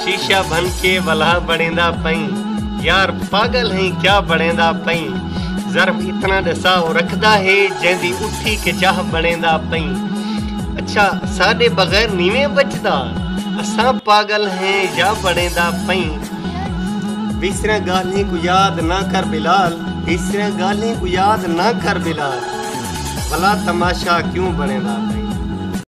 शीशा बन के वला बणेंदा पई। यार पागल हैं, क्या बणेंदा पई? ज़र्ब इतना दसा रखदा है, जंदी उठी के चाह बणेंदा पई। अच्छा साडे बगैर नीवें बचदा? असां पागल हैं या बणेंदा पई। विसरा गालें को याद ना कर बिलाल विसरा गालें को याद ना कर बिलाल। भला तमाशा क्यों बणेंदा पई?